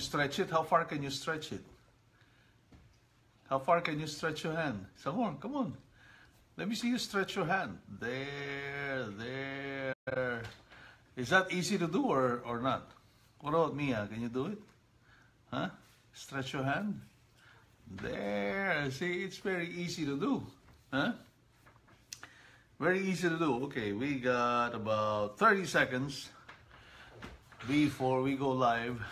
stretch it? How far can you stretch it? How far can you stretch your hand? Some more, come on. Let me see you stretch your hand. There, there. Is that easy to do or, or not? What about Mia? Can you do it? Huh? Stretch your hand. There. See, it's very easy to do. Huh? Very easy to do. Okay, we got about 30 seconds before we go live.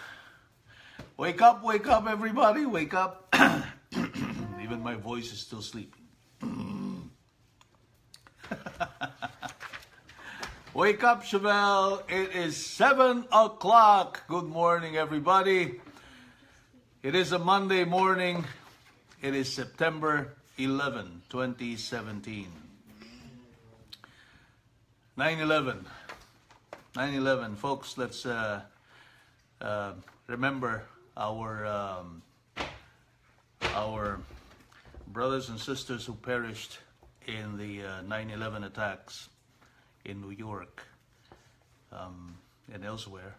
Wake up, wake up, everybody. Wake up. Even my voice is still sleeping. Wake up, Chevelle. It is 7 o'clock. Good morning, everybody. It is a Monday morning. It is September 11, 2017. 9-11. 9-11. Folks, let's uh, uh, remember our, um, our brothers and sisters who perished in the 9-11 uh, attacks in New York um, and elsewhere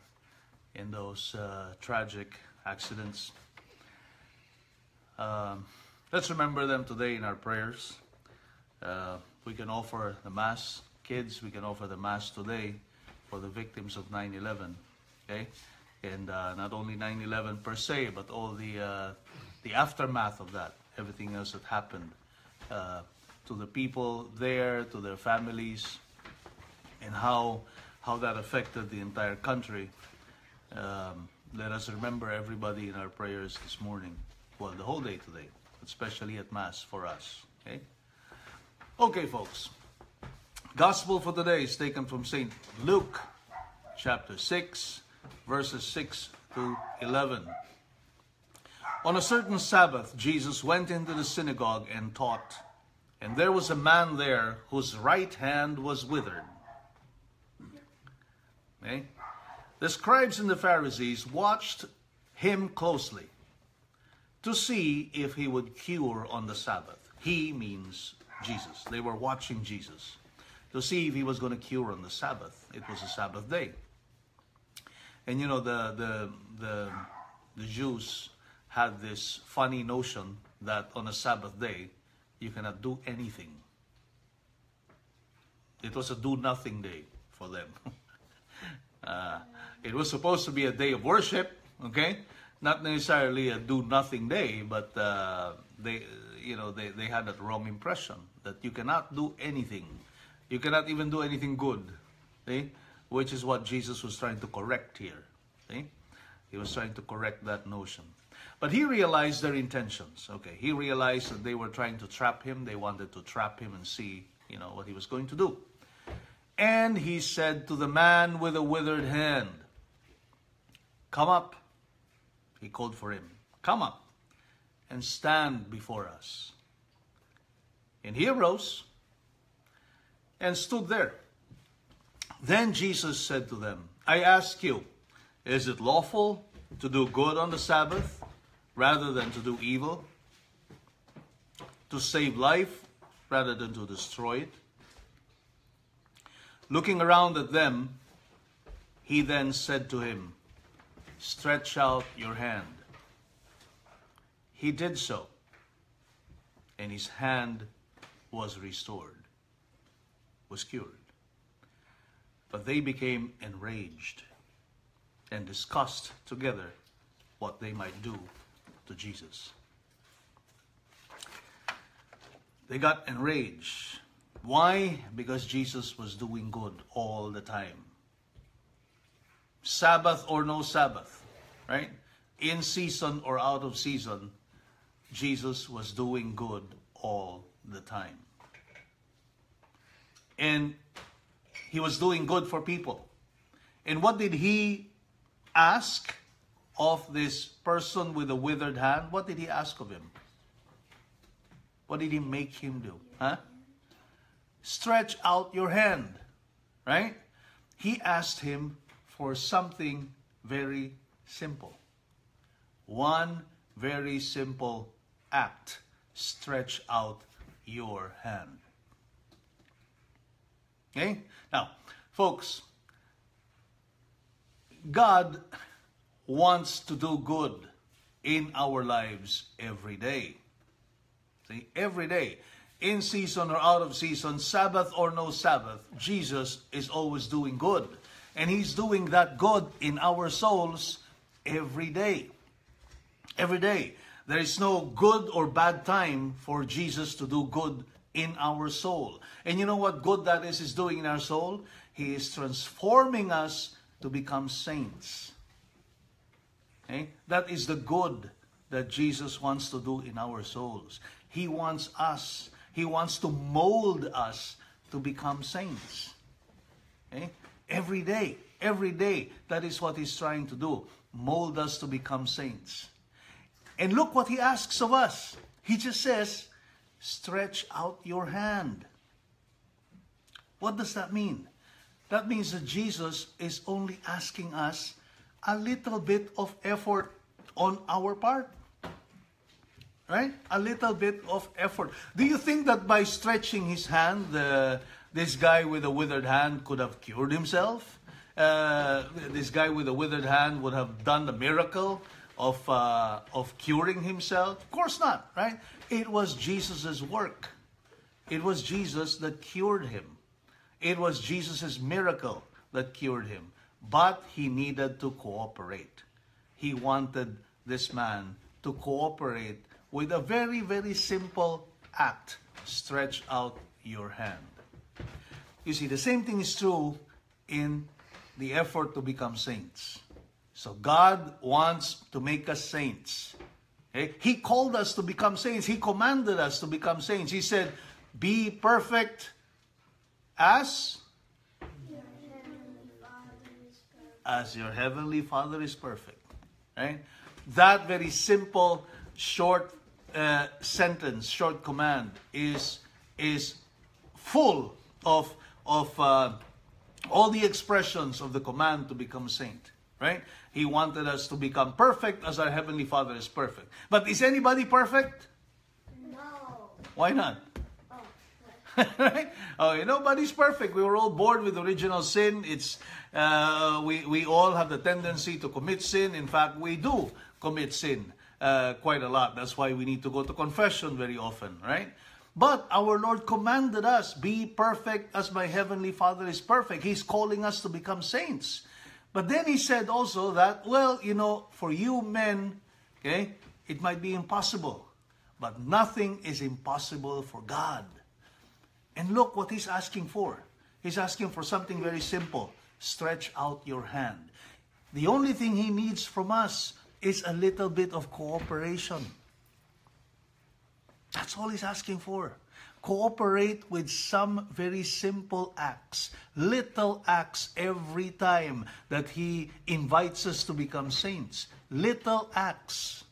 in those uh, tragic accidents. Um, let's remember them today in our prayers. Uh, we can offer the Mass. Kids, we can offer the Mass today for the victims of 9-11. Okay? And uh, not only 9-11 per se, but all the, uh, the aftermath of that, everything else that happened uh, to the people there, to their families, and how how that affected the entire country. Um, let us remember everybody in our prayers this morning. Well, the whole day today, especially at Mass for us. Okay? Okay, folks. Gospel for today is taken from St. Luke, chapter 6, verses 6 to 11. On a certain Sabbath, Jesus went into the synagogue and taught. And there was a man there whose right hand was withered. Okay? The scribes and the Pharisees watched him closely to see if he would cure on the Sabbath. He means Jesus. They were watching Jesus to see if he was going to cure on the Sabbath. It was a Sabbath day. And you know, the, the, the, the Jews had this funny notion that on a Sabbath day, you cannot do anything. It was a do nothing day for them. Uh, it was supposed to be a day of worship, okay? Not necessarily a do-nothing day, but uh, they, you know, they, they had that wrong impression that you cannot do anything. You cannot even do anything good, see? Which is what Jesus was trying to correct here? He was trying to correct that notion. But he realized their intentions, okay? He realized that they were trying to trap him. They wanted to trap him and see, you know, what he was going to do. And he said to the man with a withered hand, Come up. He called for him, Come up and stand before us. And he arose and stood there. Then Jesus said to them, I ask you, is it lawful to do good on the Sabbath rather than to do evil? To save life rather than to destroy it? Looking around at them, he then said to him, Stretch out your hand. He did so, and his hand was restored, was cured. But they became enraged and discussed together what they might do to Jesus. They got enraged why? Because Jesus was doing good all the time. Sabbath or no Sabbath, right? In season or out of season, Jesus was doing good all the time. And he was doing good for people. And what did he ask of this person with a withered hand? What did he ask of him? What did he make him do? Huh? stretch out your hand, right? He asked him for something very simple. One very simple act. Stretch out your hand. Okay? Now, folks, God wants to do good in our lives every day. See, every day, in season or out of season, Sabbath or no Sabbath, Jesus is always doing good. And He's doing that good in our souls every day. Every day. There is no good or bad time for Jesus to do good in our soul. And you know what good that is is doing in our soul? He is transforming us to become saints. Okay? That is the good that Jesus wants to do in our souls. He wants us, He wants to mold us to become saints. Okay? Every day, every day, that is what He's trying to do. Mold us to become saints. And look what He asks of us. He just says, stretch out your hand. What does that mean? That means that Jesus is only asking us a little bit of effort on our part. Right? A little bit of effort. Do you think that by stretching his hand, uh, this guy with a withered hand could have cured himself? Uh, this guy with a withered hand would have done the miracle of, uh, of curing himself? Of course not, right? It was Jesus' work. It was Jesus that cured him. It was Jesus' miracle that cured him. But he needed to cooperate. He wanted this man to cooperate with a very, very simple act stretch out your hand. You see, the same thing is true in the effort to become saints. So God wants to make us saints. Okay? He called us to become saints. He commanded us to become saints. He said, Be perfect as as your heavenly Father is perfect. Right? That very simple, short uh, sentence, short command is is full of of uh, all the expressions of the command to become saint. Right? He wanted us to become perfect as our heavenly Father is perfect. But is anybody perfect? No. Why not? Oh, right? Okay, nobody's perfect. We were all born with original sin. It's uh, we we all have the tendency to commit sin. In fact, we do commit sin uh, quite a lot. That's why we need to go to confession very often, right? But our Lord commanded us, "Be perfect as my heavenly Father is perfect." He's calling us to become saints. But then he said also that, well, you know, for you men, okay, it might be impossible, but nothing is impossible for God. And look what he's asking for. He's asking for something very simple. Stretch out your hand. The only thing he needs from us is a little bit of cooperation. That's all he's asking for. Cooperate with some very simple acts, little acts every time that he invites us to become saints. Little acts,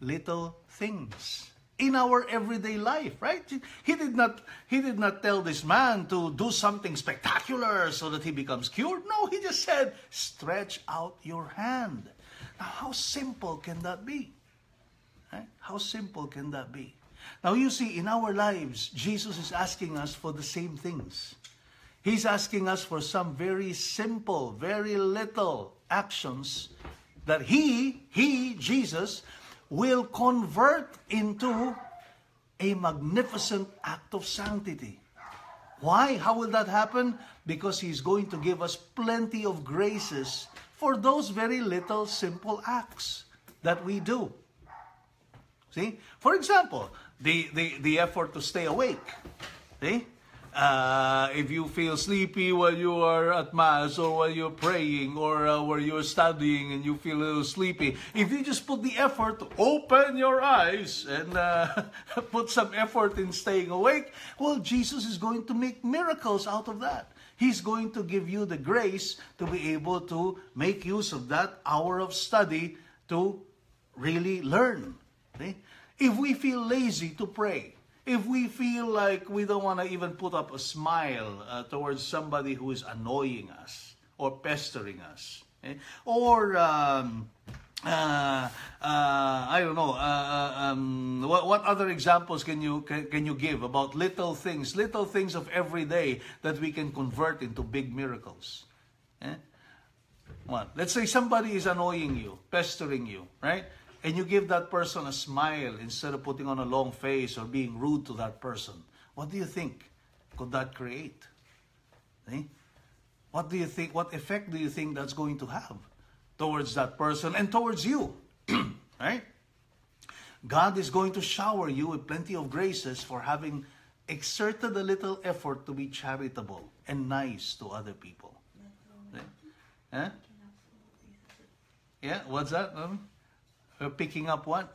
little things in our everyday life, right? He did not he did not tell this man to do something spectacular so that he becomes cured. No, he just said, "Stretch out your hand." Now, how simple can that be? Right? How simple can that be? Now, you see, in our lives, Jesus is asking us for the same things. He's asking us for some very simple, very little actions that He, He, Jesus, will convert into a magnificent act of sanctity. Why? How will that happen? Because He's going to give us plenty of graces for those very little simple acts that we do. See? For example, the, the, the effort to stay awake. See? Uh, if you feel sleepy while you are at mass or while you're praying or uh, while you're studying and you feel a little sleepy, if you just put the effort to open your eyes and uh, put some effort in staying awake, well, Jesus is going to make miracles out of that. He's going to give you the grace to be able to make use of that hour of study to really learn. See? If we feel lazy to pray, if we feel like we don't want to even put up a smile uh, towards somebody who is annoying us or pestering us, eh? or um, uh, uh, I don't know, uh, um, what, what other examples can you can, can you give about little things, little things of every day that we can convert into big miracles? Eh? What? Let's say somebody is annoying you, pestering you, right? And you give that person a smile instead of putting on a long face or being rude to that person. What do you think could that create? See? What do you think? What effect do you think that's going to have towards that person and towards you? right? God is going to shower you with plenty of graces for having exerted a little effort to be charitable and nice to other people. Huh? Yeah, what's that? Um, uh, picking up what?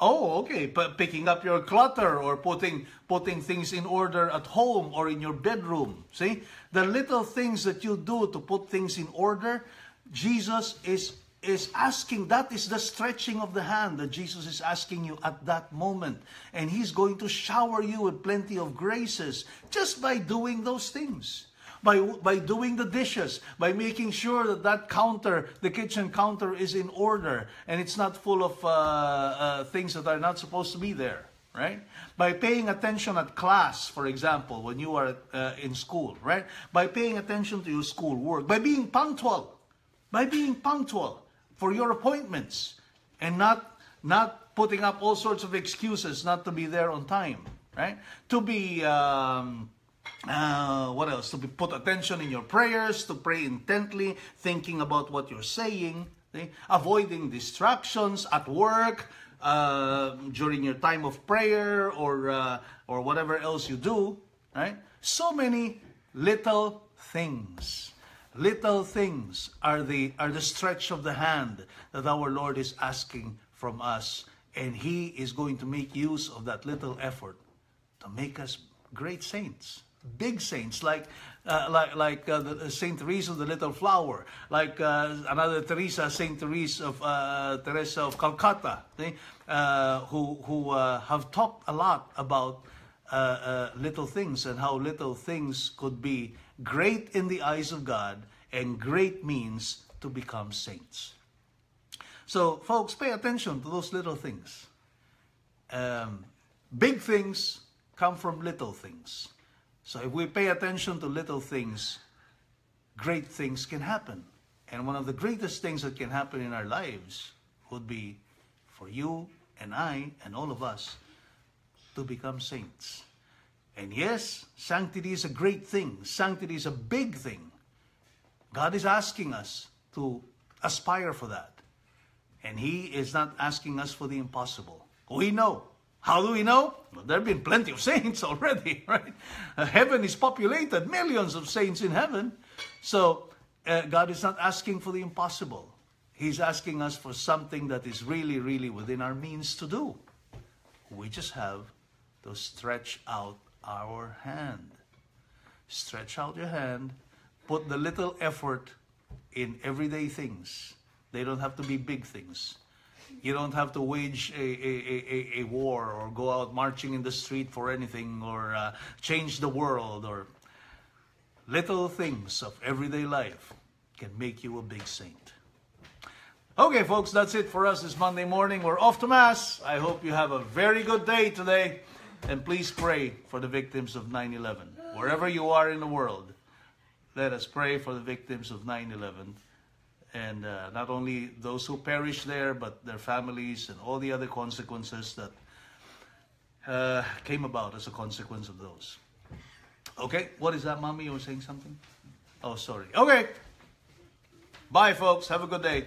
Oh, okay. But picking up your clutter or putting putting things in order at home or in your bedroom. See? The little things that you do to put things in order, Jesus is is asking that is the stretching of the hand that Jesus is asking you at that moment. And he's going to shower you with plenty of graces just by doing those things by, by doing the dishes, by making sure that that counter, the kitchen counter is in order and it's not full of uh, uh, things that are not supposed to be there, right? By paying attention at class, for example, when you are uh, in school, right? By paying attention to your school work, by being punctual, by being punctual for your appointments and not, not putting up all sorts of excuses not to be there on time, right? To be, um, uh, what else? To be put attention in your prayers, to pray intently, thinking about what you're saying, okay? avoiding distractions at work, uh, during your time of prayer, or uh, or whatever else you do. Right? So many little things. Little things are the are the stretch of the hand that our Lord is asking from us, and He is going to make use of that little effort to make us great saints big saints like uh, like like uh, the, Saint Teresa of the Little Flower, like uh, another Teresa, Saint Teresa of uh, Teresa of Calcutta, okay? Uh, who who uh, have talked a lot about little things and how little things could be great in the eyes of God and great means to become saints. So, folks, pay attention to those little things. Um, big things come from little things. So if we pay attention to little things, great things can happen. And one of the greatest things that can happen in our lives would be for you and I and all of us to become saints. And yes, sanctity is a great thing. Sanctity is a big thing. God is asking us to aspire for that. And He is not asking us for the impossible. We know how do we know? Well, there have been plenty of saints already, right? Uh, heaven is populated, millions of saints in heaven. So uh, God is not asking for the impossible. He's asking us for something that is really, really within our means to do. We just have to stretch out our hand. Stretch out your hand. Put the little effort in everyday things. They don't have to be big things. You don't have to wage a, a, a, a war or go out marching in the street for anything or uh, change the world or little things of everyday life can make you a big saint. Okay, folks, that's it for us this Monday morning. We're off to Mass. I hope you have a very good day today. And please pray for the victims of 9 11. Wherever you are in the world, let us pray for the victims of 9 11 and uh, not only those who perish there, but their families and all the other consequences that uh, came about as a consequence of those. Okay, what is that, mommy? You were saying something? Oh, sorry. Okay. Bye, folks. Have a good day.